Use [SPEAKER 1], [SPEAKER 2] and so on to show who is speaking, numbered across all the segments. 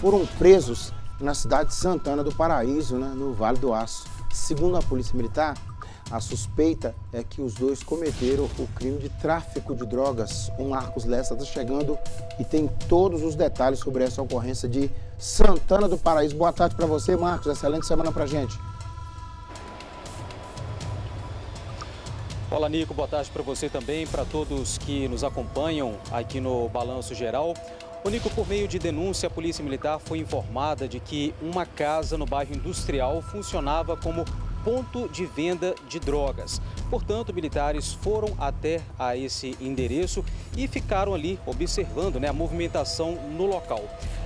[SPEAKER 1] foram presos na cidade de Santana do Paraíso, né, no Vale do Aço. Segundo a Polícia Militar, a suspeita é que os dois cometeram o crime de tráfico de drogas. O Marcos Lessa está chegando e tem todos os detalhes sobre essa ocorrência de Santana do Paraíso. Boa tarde para você, Marcos. Excelente semana para gente.
[SPEAKER 2] Olá, Nico. Boa tarde para você também, para todos que nos acompanham aqui no Balanço Geral. Nico, por meio de denúncia, a Polícia Militar foi informada de que uma casa no bairro Industrial funcionava como ponto de venda de drogas. Portanto, militares foram até a esse endereço e ficaram ali observando né, a movimentação no local.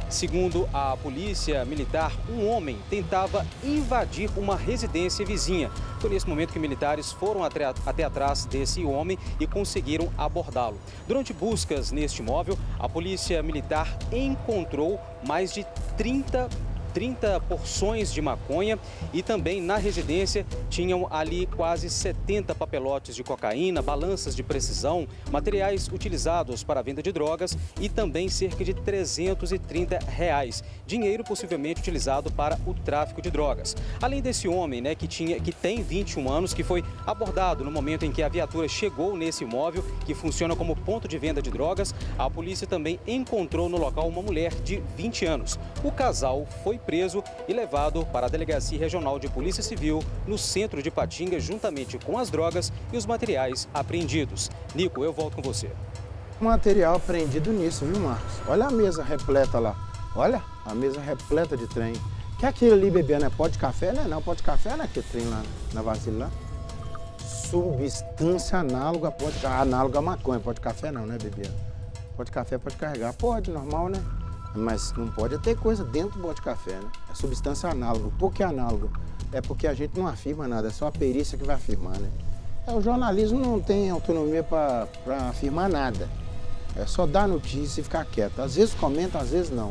[SPEAKER 2] Segundo a polícia militar, um homem tentava invadir uma residência vizinha. Foi nesse momento que militares foram até, até atrás desse homem e conseguiram abordá-lo. Durante buscas neste imóvel, a polícia militar encontrou mais de 30 30 porções de maconha e também na residência tinham ali quase 70 papelotes de cocaína, balanças de precisão, materiais utilizados para a venda de drogas e também cerca de 330 reais, dinheiro possivelmente utilizado para o tráfico de drogas. Além desse homem, né, que tinha que tem 21 anos, que foi abordado no momento em que a viatura chegou nesse imóvel que funciona como ponto de venda de drogas, a polícia também encontrou no local uma mulher de 20 anos. O casal foi preso e levado para a Delegacia Regional de Polícia Civil no centro de Patinga, juntamente com as drogas e os materiais apreendidos. Nico, eu volto com você.
[SPEAKER 1] Material apreendido nisso, viu, Marcos? Olha a mesa repleta lá. Olha, a mesa repleta de trem. Que aquilo ali, bebê, é pó de café, né? Não, pó de café não é aquele trem lá na vasilha lá. Substância análoga, pode, análoga a maconha, pó de café não, né, bebê? Pó de café pode carregar, pode, normal, né? Mas não pode ter coisa dentro do bote de café, né? É substância análoga. Por que análogo? É porque a gente não afirma nada, é só a perícia que vai afirmar, né? É, o jornalismo não tem autonomia para afirmar nada. É só dar notícia e ficar quieto. Às vezes comenta, às vezes não.